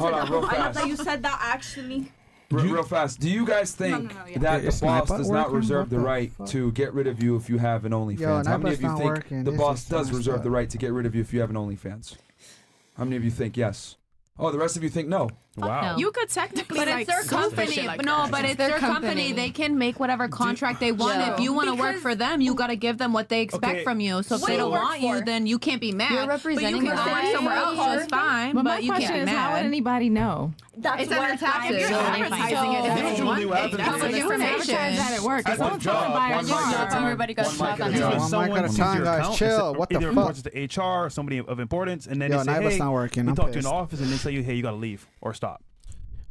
Hold on, real I love fast. that you said that actually. Real, real fast. Do you guys think no, no, yeah. that Is the boss Sniper does not working? reserve What the the right fuck? to get rid of you if you have an OnlyFans? Yo, How many Sniper's of you not think working. the This boss is so does messed reserve the right to get rid of you if you have an OnlyFans? How many of you think yes? Oh, the rest of you think no. Wow. You could technically, But like, it's their company. shit like no, that. but it's their, company. They can make whatever contract they want. Yeah. If you want to work for them, you got to give them what they expect Okay. from you. So if What they do you don't work want you, then you can't be mad. You're representing but you can them. go work somewhere else just fine. But, But, my you question can't be is, how would anybody know? That's It's on what their taxes. I'm- So advertising it. If If it's you want new it, advertising, that's public it's information. advertise that at work. At If the someone's job, trying to buy one our mic job, at a time. everybody goes One talk mic on at a it. time. One When mic someone at a sees time, your guys. account, Chill. it's- What the either fuck? reports it to HR or somebody of importance, and then Yo, they say, Naiba's "Hey, not working. we I'm talked to you in the pissed. office," and they tell you, "Hey, you gotta leave or stop."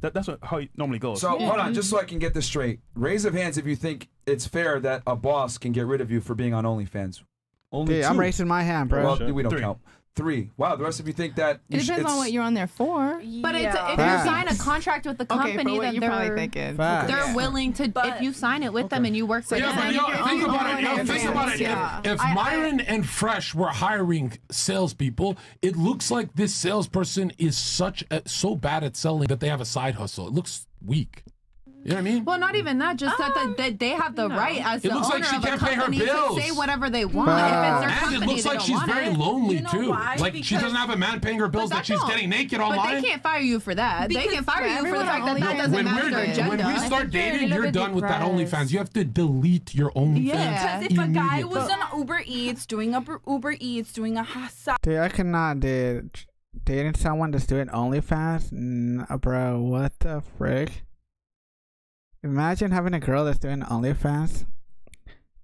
That, that's what, how it normally goes. So hold on, just so I mm-hmm. can get this straight. Raise of hands if you think it's fair that a boss can get rid of you for being on OnlyFans. Only Dude, two. I'm raising my hand, bro. Well, Sure. we don't Three. count. Three. Wow, the rest of you think that It you sh- depends on it's- what you're on there for. But it's, if Facts. you sign a contract with the Okay, company, for what then you're they're probably thinking. Facts. they're willing to. But- if you sign it with them and you work for Yeah, them, but y'all think about about it. yeah. If, if I- I- Myron and Fresh were hiring salespeople, it looks like this salesperson is such a, so bad at selling that they have a side hustle. It looks weak. You know what I mean? Well, not even that. Just that, that, um, that they have the right as It the looks owner like she of a can't pay her company to say whatever they want. Facts. If it's their and company, it looks they like don't she's want very it. lonely You know too. why? Like she doesn't have a man paying her bills But that she's getting naked online. But online. they can't fire you for that. they Because can fire you for the fact that that doesn't when match we're, their agenda. when we start dating, you're done with that depressed. OnlyFans. You have to delete your OnlyFans. Yeah. Because if a guy was on Uber Eats doing Uber, Uber Eats doing a hasa, Dude, I cannot, dude. Dating someone that's doing OnlyFans? Nah, bro, what the frick? Imagine having a girl that's doing OnlyFans,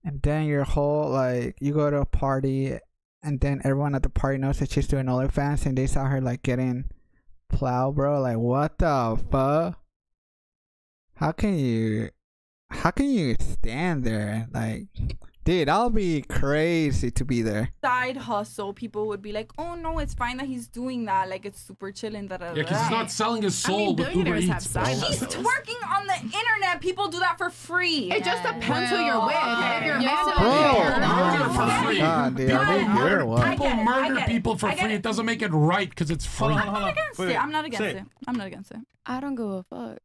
and then your whole, like, you go to a party, and then everyone at the party knows that she's doing OnlyFans, and they saw her, like, getting plowed, bro. Like, what the fuck? How can you, how can you stand there? Like, dude, I'll be crazy to be there. side hustle, people would be like, "Oh no, it's fine that he's doing that. Like it's super chill and da da da." Yeah, because he's not selling his I mean, soul Uber billionaires have Eats. bro. side He's hustles. twerking on the internet. People do that for free. It just depends who you're with. If you're Yeah. mad Bro, about Murder for free. God, dude, People are they here or what? People it, murder people for free. it. It doesn't make it right because it's free. Hold on, hold on. against Wait, it. I'm not against say it. I'm not against it. I don't give a fuck.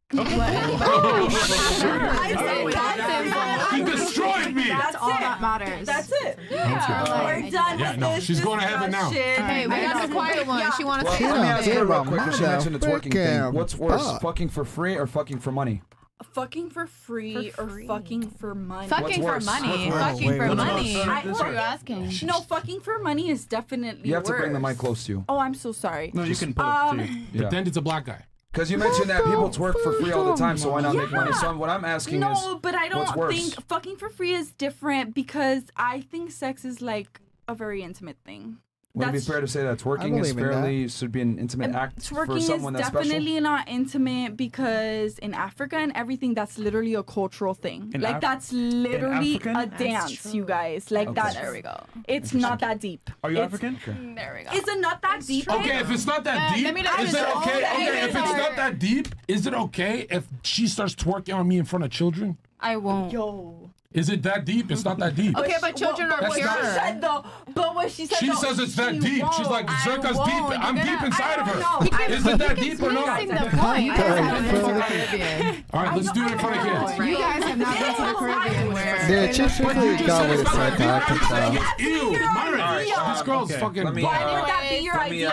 He destroyed me. That's all that matters. That's it. Yeah, we're done Yeah, with no, this she's going to heaven now. discussion. Hey, we I got the quiet one. She wants Well, to let me ask her real quick because you mentioned the twerking thing. motherfucking What's worse, fucking for free or fucking for money? Fucking for free For or fucking for money. Fucking for money. What's? Fucking Wait, for wait, money. I- What are you asking? No, fucking for money is definitely You have to bring the mic close to you. Oh, I'm so sorry. No, you can pull Um, it to. Yeah. But then it's a black guy. Because you mentioned that people twerk for free all the time, so why not make money? So what I'm asking No, is, no, but I don't think fucking for free is different because I think sex is like a very intimate thing. Would it be That's- fair to say that twerking is believe that. fairly should be an intimate act for someone is that's special? definitely not intimate because in Africa and everything, that's literally a cultural thing. In like Af- that's literally African? a That's dance, you guys. Like Okay. that's There we go. It's not that deep. Are you It's- African? Mm, there we go. Is it not that deep? Okay, if it's not that deep, let is it okay? Okay, Okay, if it's not that deep, is it okay if she starts twerking on me in front of children? I won't. Yo. Is it that deep? It's not that deep. Okay, but children are what she said though, but what she said She though, says it's that she deep. She's won't. like, I Zherka's deep. You're I'm gonna- deep inside of her. know. Is it that deep or not? the point. You guys haven't been the fuck? All right, let's do it in front of kids. You guys have not been to the Caribbean where Dude, she's really got with It's not it, I can tell. Ew, Myron, this girl's fucking. let me, Why would that be your let idea?